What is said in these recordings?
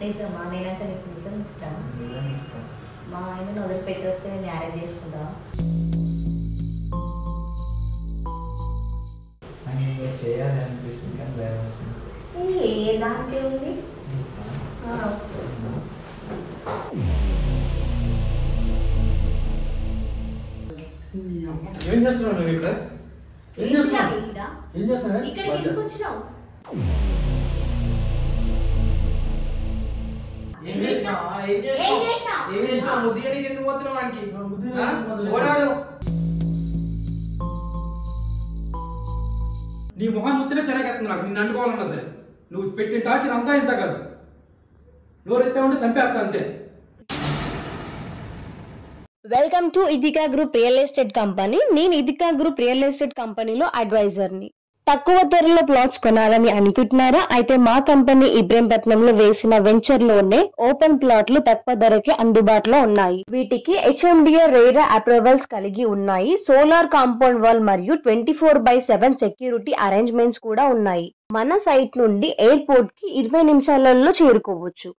నిజమా నేనంటే నీకు నిజం ఇష్టం. మా ఆయనను వదిలిపెట్టి వస్తే నేను మ్యారేజ్ వస్తుంది. ఏ దాంట్లో ఉంది? ఆ, ఏం చేస్తున్నావు నువ్వు ఇక్కడ? ఏం చేస్తున్నావు? ఏం చేస్తున్నావు? ఇక్కడికి ఎందుకు వచ్చినావు? ఏం చేసినావు? ఏం ఏం చేసినావు? చేసినావు? ఏం చేసినావు? ముద్దు నీకు ఎందుకు పోతున్నావు వానికి? ఆ, ముద్దు ఆ? ఎందుకు పోతున్నావు? ఓడాడు. నీ మొహం చూస్తేనే సరిగెత్తుంది నాకు నిన్ను అంటుకోవాలన్నా సరే. నువ్వు పెట్టిన టార్చర్ అంతా ఇంత కాదు. నోరెత్తా ఉంటే చంపేస్తా అంతే. Welcome to Idika group real estate company నేను ఇదికా గ్రూప్ రియల్ ఎస్టేట్ కంపెనీలో అడ్వైజర్ని. తక్కువ ధరలో ప్లాట్స్ కొనాలని అనుకుంటున్నారా? అయితే మా కంపెనీ ఇబ్రహీంపట్నంలో వేసిన వెంచర్లోనే ఓపెన్ ప్లాట్లు తక్కువ ధరకే అందుబాటులో ఉన్నాయి. వీటికి హెచ్ఎండిఏ రేరా అప్రూవల్స్ కలిగి ఉన్నాయి. సోలార్ కాంపౌండ్ వాల్ మరియు twenty four by seven security arrangements కూడా ఉన్నాయి. మన సైట్ నుండి ఎయిర్పోర్ట్కి ఇరవై నిమిషాలలో చేరుకోవచ్చు.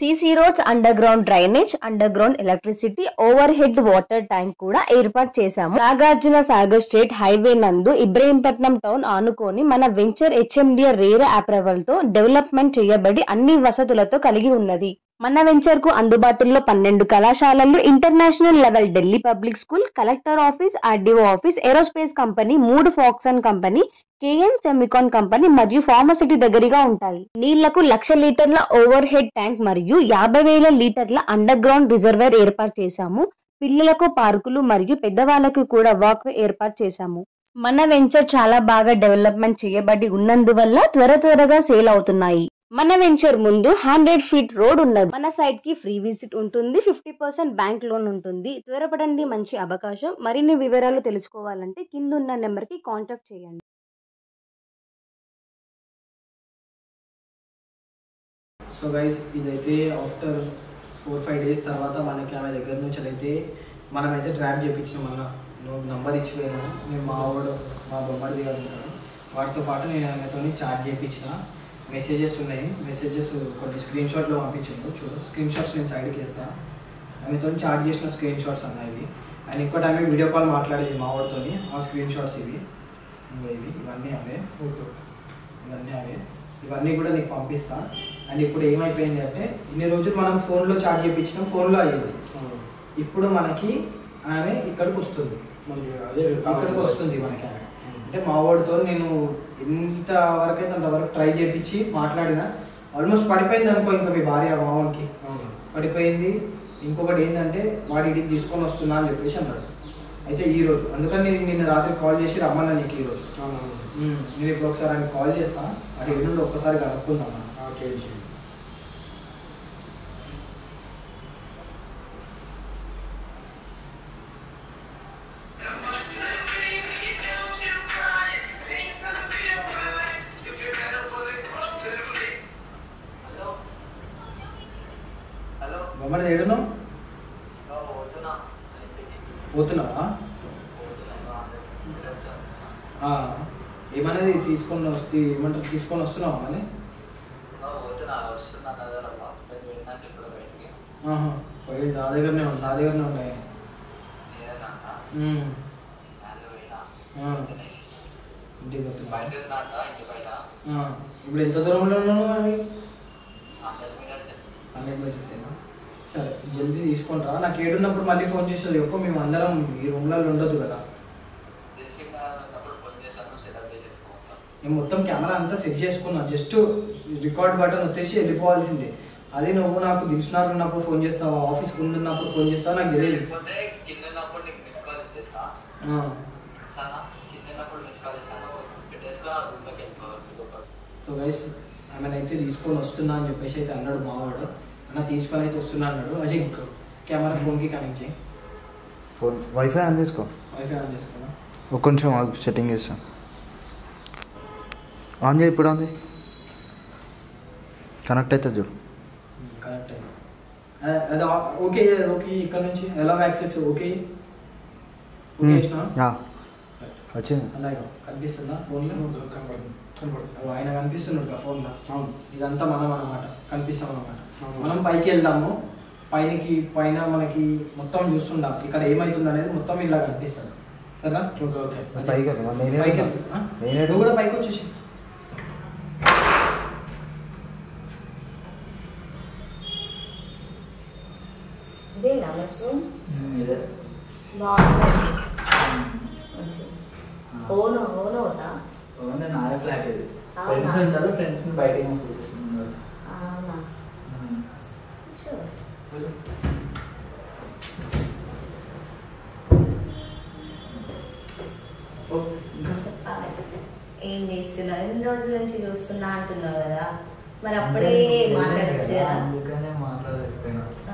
CC roads underground drainage underground electricity overhead water tank కూడా ఏర్పాటు చేశాము. నాగార్జున సాగర్ స్టేట్ హైవే నందు ఇబ్రహీంపట్నం టౌన్ ఆనుకొని మన వెంచర్ హెచ్ఎండిఆర్ రేర అప్రవల్తో డెవలప్మెంట్ చేయబడి అన్ని వసతులతో కలిగి ఉన్నది. మన వెంచర్కు అందుబాటులో పన్నెండు కళాశాలలు international level Delhi public school collector office RDO office aerospace company మూడు Foxconn company KN semicon company మరియు ఫార్మసిటీ దగ్గరగా ఉంటాయి. నీళ్ళకు లక్ష లీటర్ల ఓవర్ హెడ్ ట్యాంక్ మరియు యాభై వేల లీటర్ల అండర్ గ్రౌండ్ రిజర్వేర్ ఏర్పాటు చేశాము. పిల్లలకు పార్కులు మరియు పెద్దవాళ్ళకు కూడా వాక్ ఏర్పాటు చేశాము. మన వెంచర్ చాలా బాగా డెవలప్మెంట్ చేయబడి ఉన్నందువల్ల త్వర త్వరగా సేల్ అవుతున్నాయి. మన వెంచర్ ముందు హండ్రెడ్ ఫీట్ రోడ్ ఉన్నది. మన సైట్కి ఫ్రీ విజిట్ ఉంటుంది ఫిఫ్టీ పర్సెంట్ బ్యాంక్ లోన్ ఉంటుంది. త్వరపడండి మంచి అవకాశం. మరిన్ని వివరాలు తెలుసుకోవాలంటే కింద ఉన్న నెంబర్కి కాంటాక్ట్ చేయండి. సో గైస్ ఇదైతే ఆఫ్టర్ ఫోర్ ఫైవ్ డేస్ తర్వాత మనకి ఆమె దగ్గర నుంచి అయితే మనమైతే ట్రాప్ చేయించినాం అన్న. నువ్వు నంబర్ ఇచ్చిపోయినా నేను మా వాడు మా బొమ్మడి దిగారు వాటితో పాటు నేను ఆమెతో చార్జ్ చేయించిన మెసేజెస్ ఉన్నాయి. మెసేజెస్ కొన్ని స్క్రీన్ షాట్లో పంపించాను. చూడు స్క్రీన్ షాట్స్ నేను సైడ్కి వేస్తాను ఆమెతో చార్జ్ చేసిన స్క్రీన్ షాట్స్ అన్న ఇవి. అండ్ ఇంకోటి ఆమె వీడియో కాల్ మాట్లాడేది మా వాడితో ఆ స్క్రీన్ షాట్స్ ఇవి. ఇవి ఇవి. ఇవన్నీ అవే. ఇవన్నీ అవే. ఇవన్నీ కూడా నీకు పంపిస్తా. అండ్ ఇప్పుడు ఏమైపోయింది అంటే ఇన్ని రోజులు మనం ఫోన్లో చార్జ్ చేయించినాం ఫోన్లో అయ్యేది. ఇప్పుడు మనకి ఆమె ఇక్కడికి వస్తుంది. అదే ఇక్కడికి వస్తుంది మనకి ఆమె. అంటే మా వాడితో నేను ఎంత వరకు అయితే అంతవరకు ట్రై చేయించి మాట్లాడిన ఆల్మోస్ట్ పడిపోయింది అనుకో ఇంకా మీ భార్య మామూలుకి పడిపోయింది. ఇంకొకటి ఏంటంటే వాడి ఇంటికి తీసుకొని వస్తున్నా అని చెప్పేసి అన్నాడు. అయితే ఈ రోజు అందుకని నేను నిన్న రాత్రి కాల్ చేసి రమ్మన్నా నీకు ఈ రోజు. ఉమ్, నేను ఇప్పుడు ఒకసారి ఆయన కాల్ చేస్తా. అటు ఎల్లుండి ఒక్కసారి కనుక్కుందాం హలో బొమ్మడి పోతున్నావా? ఏమనేది తీసుకొని వస్తే ఏమంటారు? తీసుకొని వస్తున్నావా మళ్ళీ? పోయి నా దగ్గరనే ఉంది నా దగ్గరనే ఉన్నాయి ఇంటికి బయట ఇప్పుడు ఎంత దూరంలో ఉన్నావు అది హండ్రెడ్ మీటర్స్ హండ్రెడ్ మీటర్స్ సరే జల్దీ తీసుకుంటా నాకు ఏడున్నప్పుడు మళ్ళీ ఫోన్ చేసేది ఎక్కువ మేము అందరం ఈ రూమ్లలో ఉండొద్దు కదా. నేను మొత్తం కెమెరా అంతా సెట్ చేసుకున్నా. జస్ట్ రికార్డ్ బటన్ వచ్చేసి వెళ్ళిపోవాల్సిందే. అది నువ్వు నాకు దిల్సునార్ ఉన్నప్పుడు ఫోన్ చేస్తావా? ఆఫీస్కి ఉన్నప్పుడు ఫోన్ చేస్తావా? నాకు తెలియదు. సో గైస్ ఆమెను అయితే తీసుకొని వస్తున్నా అని చెప్పేసి అయితే అన్నాడు మావాడు. అన్న తీసుకొని అయితే వస్తున్నా అన్నాడు. అది కెమెరా ఫోన్కి కనెక్ట్ చేయి. ఫోన్ వైఫై ఆన్ చేసుకో. వైఫై ఆన్ చేసుకున్నా ఒక కొంచెం సెట్టింగ్ చేస్తాం. ఆన్ చేయి ఇప్పుడు ఆన్ చేయి. కనెక్ట్ అవుతుంది చూడు. కరెక్ట్ అది ఓకే ఓకే ఇక్కడ నుంచి ఎలా యాక్సెస్ ఓకే ఓకే వచ్చింది. అలాగే కనిపిస్తుందా? ఫోన్లో అగో ఆయన కనిపిస్తున్నాడు ఫోన్లో అవును ఇదంతా మనం అన్నమాట కనిపిస్తాం అన్నమాట. అవును. మనం పైకి వెళ్దాము. పైనకి పైన మనకి మొత్తం చూస్తుండాం ఇక్కడ ఏమైతుంది అనేది మొత్తం ఇలా కనిపిస్తుంది. సరేనా? Okay okay. పైకి పైకి? నేనే నువ్వు కూడా పైకి వచ్చేసి ఇదే నాకు ఇదే. బాగుంది. మంచిగా. ఓనో ఓనో సా ఇది? ఫ్రెండ్స్ ఉంటారు ఫ్రెండ్స్ ఏం చేస్తున్నావు ఎన్ని రోజుల నుంచి చూస్తున్నా అంటున్నావు కదా. మరి అప్పుడే మాట్లాడచ్చు కదా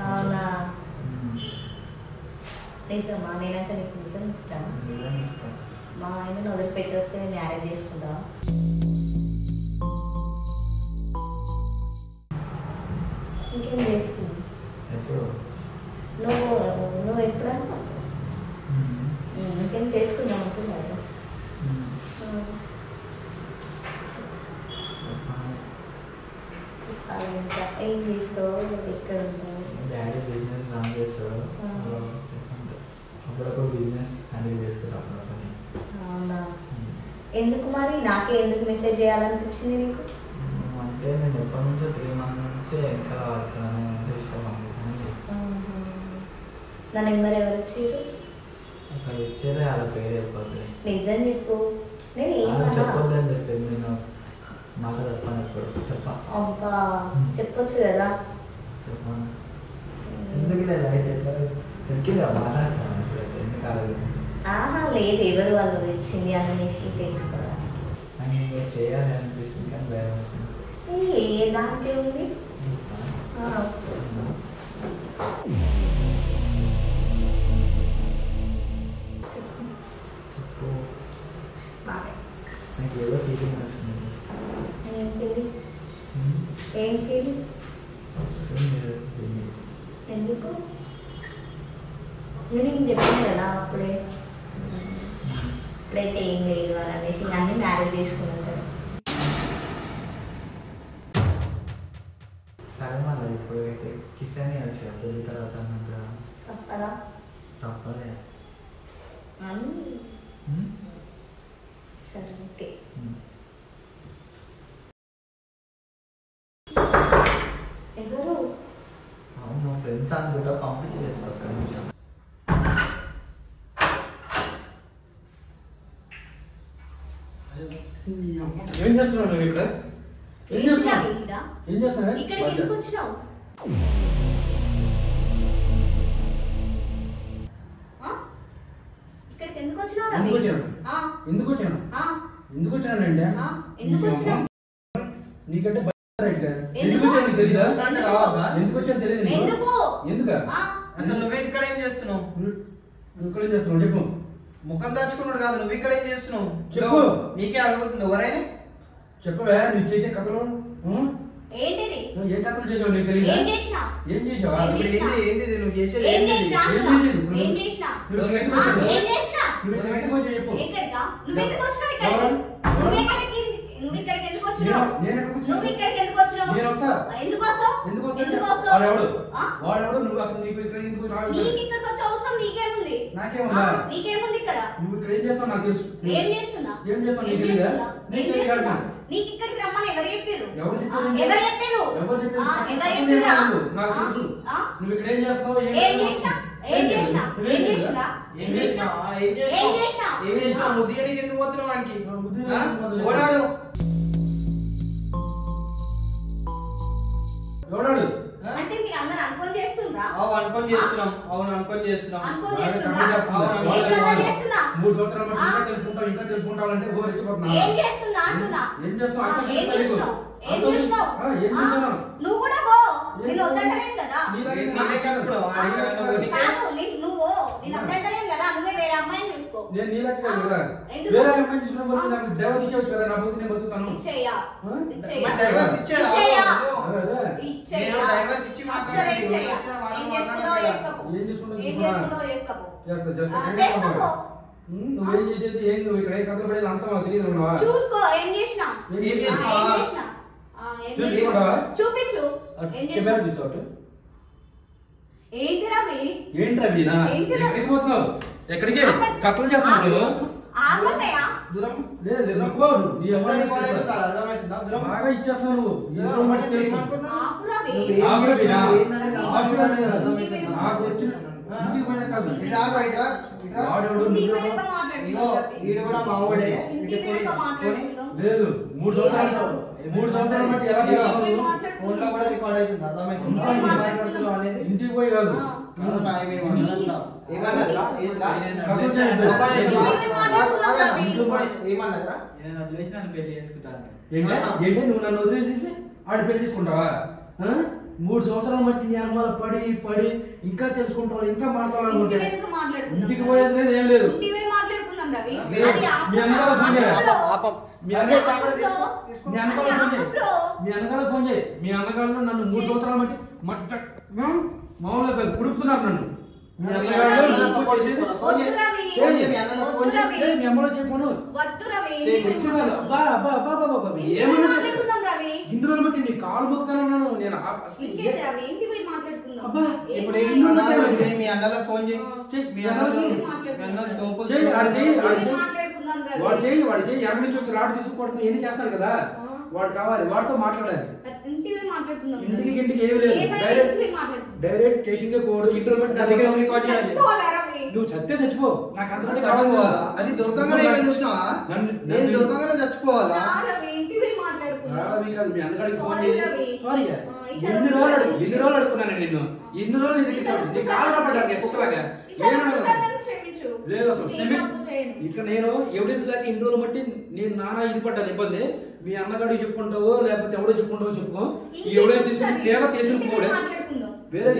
అవునా? నిజమా? నేనంటే నీకు నిజం ఇష్టం. మా ఆయనను వదిలిపెట్టి వస్తే నేను మ్యారేజ్ చేసుకుంటా. ఇంకేం చేస్తుంది నువ్వు నువ్వు ఎప్పుడన్నా ఇంకేం చేసుకుందాం అనుకున్నాను చెప్పాలి. ఇంకా. ఏం చేస్తావు? ఎక్కడ ఉంటావు డాడీ బిజినెస్ రన్ చేస్తాడు. అప్పుడప్పుడు బిజినెస్ హ్యాండిల్ చేస్తాడు ఎందుకు మరి నాకే ఎందుకు మెసేజ్ చేయాలనిపించింది నీకు? అంటే నేను ఎప్పటి నుంచో త్రీ మంత్ నుంచి వాడుతున్నాను అందుకని నా నెంబర్ ఎవరు వచ్చారు అక్కడ ఇచ్చేదే వాళ్ళ పేరు చెప్పొద్దు. నిజం చెప్పు. నేను ఏమన్నా చెప్పొద్దని చెప్పింది నేను. మాట చెప్పాను ఎప్పుడు చెప్పా. అబ్బా చెప్పొచ్చు కదా. చెప్పాను. ఎందుకు లేదు లైట్ మాట్లాడతాను ఎందుకు ఆహా లేదు ఎవరు వాళ్ళు తెచ్చింది అనేసి తెలుసుకోవాలి. నాకు ఇంకా చేయాలి అనిపిస్తుంది కానీ భయం వస్తుంది ఏ దాంట్లో ఉంది ఆ, చెప్పు బాగా. నాకు ఏదో ఫీలింగ్ వస్తుంది ఏం feeling? ఉమ్, ఏం feeling? వస్తుంది feeling. ఎందుకు నేను చెప్పాను కదా అప్పుడే ఇప్పుడైతే ఏం లేదు అని అనేసి అన్ని మ్యారేజ్ చేసుకున్నాను కదా సరే మళ్ళీ ఇప్పుడు అయితే కిస్ అని వచ్చా పెళ్ళి తర్వాత నాకు తప్పదా తప్పలే అని ఉమ్, సరే ఓకే ఉమ్. ఎవరు అవును ఫ్రెండ్స్ అనుకుంటా పంపించి చేస్తా ఒక్క నిమిషం ఏం చేస్తున్నావు నువ్వు ఇక్కడ? ఏం చేస్తున్నావు? ఏం చేస్తున్నావు? ఇక్కడికి ఎందుకు వచ్చినావు? ఇక్కడికి ఎందుకు వచ్చినావు రవి? ఎందుకు వచ్చాను? ఎందుకు వచ్చాను ఎందుకు వచ్చానండి ఎందుకు నీకంటే రైట్ కదా ఎందుకు? వచ్చాను నీకు తెలీదా? ఎందుకు? వచ్చాను తెలియదు? ఎందుకు అసలు నువ్వే ఇక్కడ ఏం చేస్తున్నావు? నువ్వు నువ్వు ఇక్కడ ఏం చేస్తున్నావు? చెప్పు. ముఖం దాచుకున్నాడు కాదు నువ్వు ఇక్కడ ఏం చేస్తున్నావు? చెప్పు. నీకే అడుగుతుంది ఎవరైనా చెప్పవే నువ్వు చేసే కథలు? ఏంటిది నువ్వు ఏ కథలు చేసావు నీకు తెలియదా ఏం చేసినా ఏం చేసావా ఏం ఇప్పుడు చేసినా? ఏంది ఏంది ఇది? నువ్వు చేసేది ఏం ఏంది ఇది? చేసినా ఏం అంటున్నా? చేసేది ఇప్పుడు? ఏం చేసినా నువ్వు ఇక్కడ ఎందుకు ఆ, వచ్చావు? ఏం చేసినా నువ్వు ఇక్కడ ఎందుకు వచ్చావు చెప్పు ఎక్కడికా నువ్వు ఎందుకు వచ్చినావు ఇక్కడికి ఎవరు? నువ్వు ఎక్కడికి నువ్వు ఇక్కడికి ఎందుకు వచ్చినావు నేను- నేను ఎక్కడికి వచ్చాను? నువ్వు ఇక్కడికి ఎందుకు వచ్చినావు నేను వస్తా. ఆ, ఎందుకు వస్తావు ఎందుకు వస్తావు? ఎందుకు వస్తావు వాడెవడు ఆ? వాడెవడు నువ్వు అసలు నీకు ఇక్కడ ఎందుకు రావాలి నీకు ఇక్కడికి వచ్చే అవసరం నీకేముంది నాకేముందా? ఆ, నీకేముంది ఇక్కడ నువ్వు ఇక్కడ ఏం చేస్తావు నాకు తెలుసు ఏం చేస్తున్నా ఏం చేస్తావు ఏం నీకు తెలియదా? చేస్తున్నా? నీకు ఏం తెలియదా? చేస్తున్నా? నీకు ఇక్కడికి రమ్మని ఎవరు చెప్పారు? ఎవరు చెప్పారు? ఎవరు చెప్పారు నాకు తెలుసు. నువ్వు ఇక్కడ ఏం చేస్తావు? ఏం? చేసినా? ఏం ఏం ఏం ఏం? ఏం ఎందుకు పోతున్నావు వానికి? ఓడాడు. ఎవడాడు అంటే మీరు అందరు అనుకొని చేస్తుండ్రా అవు అనుకొని చేస్తున్నాం అవును అనుకొని చేస్తున్నాం అనుకొని చేస్తుండ్రా. అవును, అవును. మూడు సంవత్సరాల? ఇంకా తెలుసుకుంటావు ఇంకా తెలుసుకుంటావు అంటే ఏం చేస్తున్నా అంటున్నా ఏం చేస్తున్నావు? ఏం ఏం ఏం? నువ్వు కూడా పో నేను? వద్దంటలేను కదా నీ దగ్గర నీ నా దగ్గర ఎప్పుడు? ఆ, ఆ, ఇక్కడ నువ్వు నీకే- కాదు నీ- నువ్వు నేను వద్దంటలేను కదా నువ్వే వేరే అమ్మాయిని చూసుకో నేను నీ లెక్క కాదు కదా ఎందుకు? వేరే అమ్మాయి చూసిన బట్టి నాకు డైవర్స్ ఇచ్చేవచ్చు కదా నా బతుకు నేను బతుకుతాను ఇచ్చేయ్యా ఆ? ఇచ్చేయ్యా మరి డైవర్స్ ఇచ్చేరా? ఇచ్చేయ్యా అదే అదే ఇచ్చేయ్యా నేను డైవర్స్ ఇచ్చి అస్సలు మాట్లాడి ఇచ్చేయ్యా వదిలేసిన వాళ్ళు ఏం చేసుకుంటావో మాట్లాడాలి. చేసుకోపో ఏం చేసుకుంటావు ఏం చెప్పు. చేసుకుంటావో చేసుకోపో చేస్తా చేస్తా ఆ, ఏం చేసుకోపో చేస్తావు? ఉమ్, నువ్వేం చేసేది ఏం నువ్వు ఇక్కడ ఏ కథలు పడేది అంతా మాకు తెలియదు అనుకున్నావా? చూసుకో ఏం చేసినా ఏం ఆ, చేసినావా? ఏం చేసినా ఆ, ఏం చూపించుకుంటావా? చేసినా? చూపించు ఏం కెమెరా చేసినా. ఏంటి రవి? ఏంటి రవి? ఎక్కడికి పోతున్నావు? ఎక్కడికి? అర్థమవుతుందా? దూరం. బాగా ఇచ్చేస్తున్నావు నువ్వు? నాకు. లేదు మూడు సంవత్సరాలు మూడు సంవత్సరాలు బట్టి ఎలా? ఫోన్లో కూడా రికార్డ్ అవుతుంది అర్థమవుతుందా? అనేది ఇంటికి పోయి కాదు ఆ. కాదు, నా ఏమీ మాట్లాడతా. ఏమన్నదిరా? ఏంట్రా? కథలు చేయొద్దు. అబ్బాయి, ఇంటికి పోయి మాట్లాడుతున్నావు ఆగరా, రవి. ఇంట్లో పోయి ఏమన్నదిరా? నేను వదిలేసినాను పెళ్ళి చేసుకుంటాను ఏంటి ఏంటి నువ్వు నన్ను వదిలేసేసి ఆడు పెళ్ళి చేసుకుంటావా? మూడు సంవత్సరాలు బట్టి నీ అనుమానం పడి పడి ఇంకా తెలుసుకుంటావు ఇంకా మాట్లాడాలనుకుంటే ఇంటికి. పోయేది లేదు ఏం లేదు మీ అన్నగారు ఫోన్ చేయి. మీ అన్నగారు ఫోన్ చేయి మీ అన్నగారు నన్ను మూడు సంవత్సరాలు బట్టి మట్ట మామూలుగా కాదు కుడుపుతున్నారు నన్ను మీ అన్నగారు చేసి చేయి. చేయి, మీ చేయి. ఏ, అమ్మలో చెప్పను చేయి. అబ్బా అబ్బా అబ్బా అబ్బా అబ్బా ఇంటికి పోయి ఏమన్నా మాట్లాడుకుందాం రవి? ఇన్ని రోజులు బట్టి నీ కాలు మొక్కుతానన్నాను నేను అసలు ఏ- అబ్బా, ఏం ఇప్పుడు ఏం మీ అన్నలకు ఫోన్ చేయి. మీ అన్నలకు రవి? వాడు చేయి వాడు చేయి. ఎర్ర నుంచి వచ్చి రాడు తీసుకుపోవడం ఎన్ని చేస్తాను కదా. వాడు కావాలి వాడితో మాట్లాడాలి. ఇంటికి ఇంటికి ఇంటికి ఏమి లేదు. డైరెక్ట్ డైరెక్ట్ స్టేషన్ కే పోడు నా దగ్గర రికార్డ్ చేయాలి? నువ్వు చస్తే చచ్చిపో. నాకు అంతకంటే చచ్చిపోవాలా? అది దొరకంగానే ఏమైనా చూసినావా? నన్ను- నేను దొరకంగానే చచ్చిపోవాలా? రవి కాదు మీ అన్నగాడికి ఫోన్. సారీ ఎన్ని రోజులు ఎన్ని రోజులు అడుగుతున్నాను నిన్ను? ఎన్ని రోజులు ఇది ఈసారి నీ కాలు కుక్కలాగా. క్షమించు లేదు అసలు. ఇంకేం క్షమి- తప్పు చేయను. ఇక నేను ఎవిడెన్స్ లేక ఇన్ని రోజులు బట్టి నేను నానా ఇది పడ్డాను ఇబ్బంది. మీ అన్నగాడు చెప్పుకుంటావో లేకపోతే ఎవడో చెప్పుకుంటావో చెప్పుకో. ఈ ఎవడో తీసుకుని సేవ చేసిన మాట్లాడుకుందాం. వేరే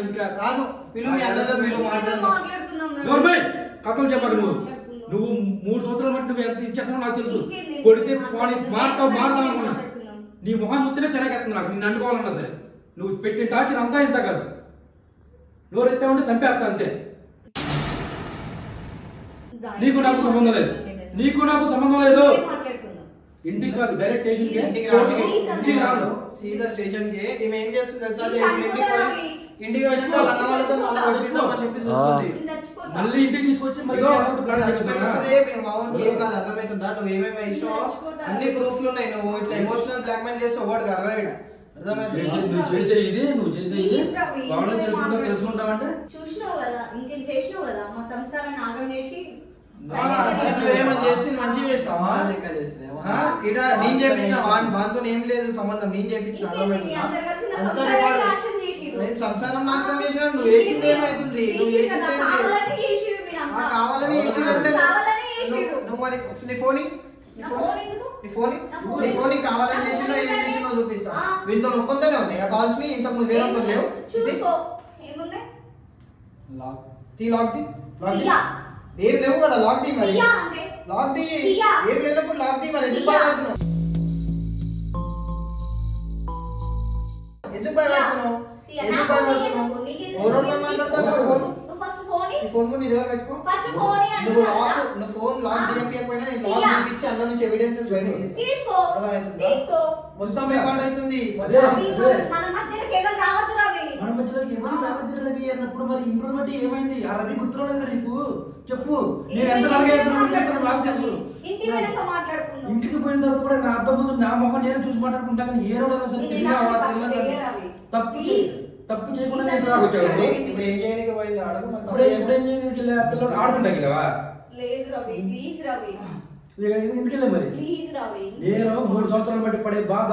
ఇంకా కాదు కథలు చెప్పకు నువ్వు. నువ్వు మూడు సంవత్సరాలు బట్టి నువ్వు ఎంత ఇచ్చేస్తావు నాకు తెలుసు? కొడితే పోనీ. మారుతావు మారుతావు అనుకున్నా. నీ మొహం చూస్తేనే సరిగెత్తుంది నాకు. నిన్ను అంటుకోవాలన్నా సరే. నువ్వు పెట్టిన టార్చర్ అంతా ఇంత కాదు. నోరు ఎత్తే ఉంటే చంపేస్తా అంతే. నీకు నాకు సంబంధం లేదు. నీకు నాకు సంబంధం లేదు. ఇంటికి కాదు డైరెక్ట్ స్టేషన్కి ఇంటికి రాను రాను సీదా స్టేషన్కి ఏం చేస్తుంది తెలుసా? ఇంటికి అన్న వాళ్ళతో మళ్ళీ చెప్పి చూస్తుంది ఇంటికి తీసుకొచ్చి మళ్ళీ ఏం కాదు అర్థమవుతుందా? నువ్వు ఏమేమి చచ్చిపోతా. అన్ని ప్రూఫ్లు ఉన్నాయి. నువ్వు ఇట్లా ఎమోషనల్ బ్లాక్మెయిల్ చేస్తే ఒకటి చేసే- నువ్వు చేసే ఇది నువ్వు చేసే ఇది. తెలుసుకుంటావంటే చూసినావు కదా ఇంకేం చేసినావు కదా? మా సంసారాన్ని ఆగం నేను చేపించిన ఏం లేదు సంబంధం. నేను చేపించిన నేను సంసారం నాశనం చేసిన నువ్వు వేసింది ఏమైతుంది? నువ్వు ఏంటి? కావాలని చేసినంటే. నువ్వు మరి నీ ఫోన్. నీ ఫోన్? నీ ఫోన్ కావాలని చేసినా ఏం? చేసినా చూపిస్తా. వీళ్ళతో ఒప్పందనే ఉన్నాయి ఆ కాల్స్ని ముందు వేరే ఒక్కరు లేవు. లాక్. తీ లాక్ తీయా. ఏం లేవు కదా లాక్ ది మరి. లాక్. ఏం లేనప్పుడు లాక్ మరి. ఎందుకు ఎందుకు ఫోన్ ఫోన్ నువ్వు phone phone phone lock phone. చేయకపోయినా నేను లాక్ తీయా. చేయించి అందులో నుంచి ఎవిడెన్సెస్ బయట? తీసుకో. మొత్తం రికార్డ్ అవుతుంది. మధ్యలోకి ఎవరు రవి రవి అన్నప్పుడు మరి ఇంట్లో బట్టి ఏమైంది? ఆ రవి గుర్తురాలేదు నీకు? చెప్పు. నేను ఎంత నాకు తెలుసు. ఇంటి వెనక మాట్లాడుకుందాం. ఇంటికి పోయిన తర్వాత కూడా నా అర్థం ముందు నా మొహం నేను చూసి మాట్లాడుకుంటా కానీ ఏ రోజు సరే ఆ తప్పు. తప్పు చేయకుండా ఈసారి నేను రాకొచ్చాడు మాట్లాడు. ఇప్పుడు ఏం చేయడానికి పోయింది? అడుగు మరి ఇప్పుడే ఇప్పుడే చేయడానికి వెళ్ళా? పిల్లలు ఆడుకుంటా వెళ్ళావా లేదు రవి. ప్లీజ్ రవి. ఇక ఎందుకు వెళ్ళా మరి? ప్లీజ్ రవి. నేను మూడు సంవత్సరాలు బట్టి పడే బాధ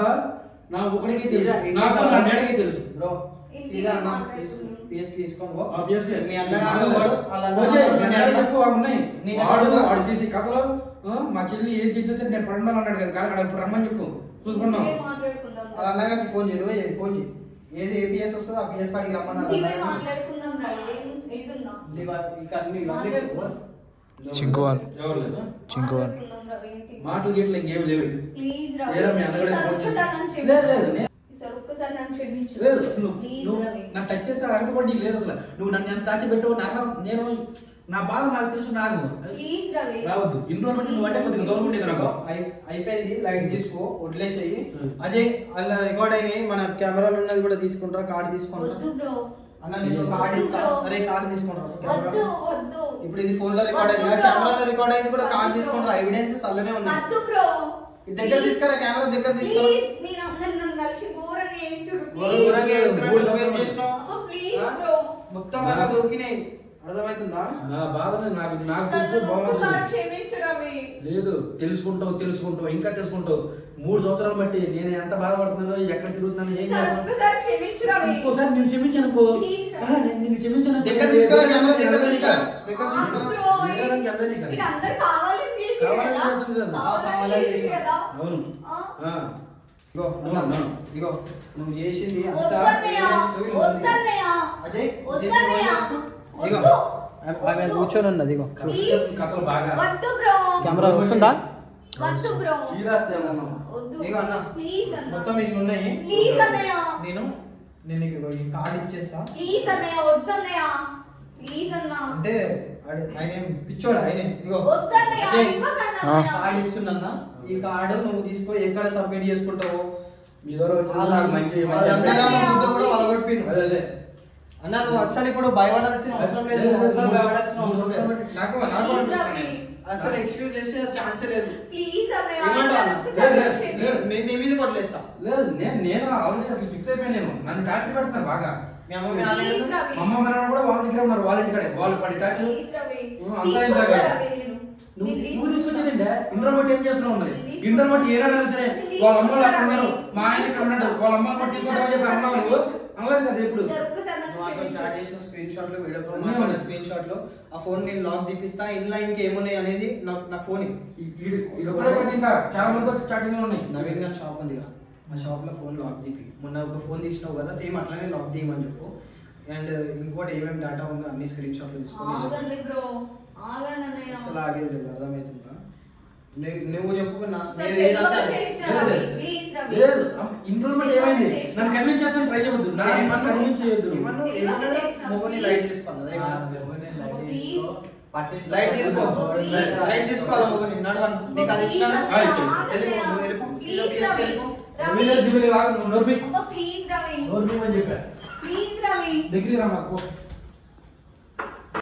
నా ఒకడికి తెలుసు. సీదా, నా. నేడకి తెలుసు. బ్రో వాడు- చేసే కథలో ఆ, మా చెల్లి ఏం చేసినా సరే నేను పడండాలి అన్నాడు కదా అక్కడ ఇప్పుడు రమ్మని చెప్పు. చూసుకున్నాం వాళ్ళ అన్నగారికి ఫోన్ చేయి ఫోన్ చేయి. ఏది ఏపీఎస్ వస్తుందో ఆ పిఎస్ కాడికి రమ్మన్నారు ఇంటికి అన్నగారు. మాట్లాడుకుందాం రవి ఏం- ఏదున్నా ఇదిగో ఇక. అన్ని ఇవన్నీ మాట్లాడుకుందాం చింకు వాళ్ళు. ఎవరు లేదా చింకు వాళ్ళు. ఆడుకుందాం రవి ఇంటికి. మాటలు గేట్లు ఇంకేం లేవు ప్లీజ్ లేదు. నే- టచ్ చేస్తే నీకు లేదు అసలు. నువ్వు నన్ను ఎంత టార్చర్ పెట్టావు నాకు నేను నా బాధ నాకు తెలుసు నాకు ప్లీజ్ రవి. రావద్దు. బట్టి నువ్వు అంటే కొద్దిగా ఉండేది నాకు. అయి- అయిపోయింది లైట్ తీసుకో వదిలేసేయి. అజయ్ అలా రికార్డ్ అయినాయి మన కెమెరాలో ఉన్నది కూడా తీసుకుంటారా కార్డు తీసుకుంటారా బ్రో. అన్న నేను కార్డు ఇస్తా. వద్దు. అరే కార్డు తీసుకుంటారా వద్దు వద్దు. ఇప్పుడు ఇది ఫోన్లో రికార్డ్ అయింది కెమెరాలో. రికార్డ్ అయింది కూడా కార్డు తీసుకుంటారా. ఎవిడెన్సెస్ అల్లనే ఉన్నాయి వద్దు బ్రో ఇది దగ్గర తీసుకురా కెమెరా దగ్గర తీసుకురా. మొత్తం అలా దొరికినాయి. అర్థమవుతుందా? నా బాధని నాకు నాకు తెలుసు బాగుంటుంది లేదు తెలుసుకుంటావు తెలుసుకుంటావు ఇంకా తెలుసుకుంటావు. మూడు సంవత్సరాలు బట్టి నేను ఎంత బాధపడుతున్నానో ఎక్కడ తిరుగుతున్నానో ఏం చేస్తున్నానో. ఇంకోసారి నేను క్షమించాను. అనుకో నిన్ను క్షమించాను అవును. ఇగో నువ్వు చేసింది అంతా అజయ్ ఆమె- కూర్చొని ఉన్నది ఇగో ప్లీజ్. కథలు బాగా వద్దు బ్రో. కెమెరా వస్తుందా? వద్దు బ్రో. మొత్తం ఇట్లా ఉన్నాయి. నేను నేను నీకు ఈ కార్డ్ ఇచ్చేస్తా. ప్లీజ్ అన్నయ్య వద్దు అన్నయ్య. ప్లీజ్ అన్న. అంటే ఆడ- ఆయన ఏం పిచ్చోడు? ఆయన ఇగో కార్డ్ ఇస్తున్నా ఈ కార్డు నువ్వు తీసుకో ఎక్కడ సబ్మిట్ చేసుకుంటావు? మీ నాకు మంచి వాళ్ళ మంచి- అన్నదమ్ముల ముందు కూడా అదే. అన్న నువ్వు అస్సలు ఇప్పుడు భయపడాల్సిన అవసరం లేదు. భయపడాల్సిన అవసరం లేదు. నాకు అసలు ఎక్స్క్యూజ్ చేసే ఛాన్స్ లేదు. ప్లీజ్. నేను నీ మీద కొట్టలేస్తా లేదు నేను నేను ఆల్రెడీ అసలు ఫిక్స్ అయిపోయాను నేను. నన్ను టార్చర్ పెడుతున్నారు బాగా. మీ అమ్మ అమ్మ నాన్న కూడా వాళ్ళ దగ్గర ఉన్నారు వాళ్ళ ఇంటికాడే వాళ్ళు పడి నువ్వు అంతా నువ్వు నువ్వు తీసుకొచ్చేదంటే తీసుకొస్తా. ఇంటర్ బట్టి ఏం చేస్తున్నావు మరి? నేను ఇంటర్ బట్టి ఏనాడైనా సరే వాళ్ళ అమ్మ. మా ఆయన ఇక్కడ ఉన్నాడు. వాళ్ళ అమ్మని బట్టి తీసుకుంటామని చెప్పి అన్నావు నువ్వు. అనలేదు కదా క్షమించు. చాట్ చేసిన స్క్రీన్ షాట్లో వీడియో కాల్. స్క్రీన్ షాట్లో ఆ ఫోన్ నేను లాక్ తీపిస్తా ఇంట్లో ఇంకేమున్నాయి అనేది నాకు నా ఫోన్ ఇంకా? చాలా మందితో చాటింగ్ ఉన్నాయి. నవీన్ గారి షాప్ ఉంది కదా. ఆ షాప్లో ఫోన్ లాక్ తీపి. మొన్న ఒక ఫోన్ తీసినావు కదా సేమ్ అట్లానే లాక్ తీయమని చెప్పు. అండ్ ఇంకోటి ఏమేమి డేటా ఉందో అన్ని స్క్రీన్ షాట్లో అసలు ఆగేది లేదు అర్థమవుతుందా నే- నువ్వు చెప్పు నా సార్ నేను ఏదంటే తెలియక అది. చేసిన లేదు, ఇంప్రూవ్మెంట్ ఏమైంది. నన్ను కన్విన్స్ చేస్తాను ట్రై నా కన్విన్స్ చేయొద్దు. Mobile light. పట్టేసి లైట్ తీసుకో. Please. లైట్ తీసుకోవాలి నడవను నీకు అది ఇచ్చిన ప్లీజ్ రవి. ప్లీజ్ రవి. దగ్గరికి రా మాకు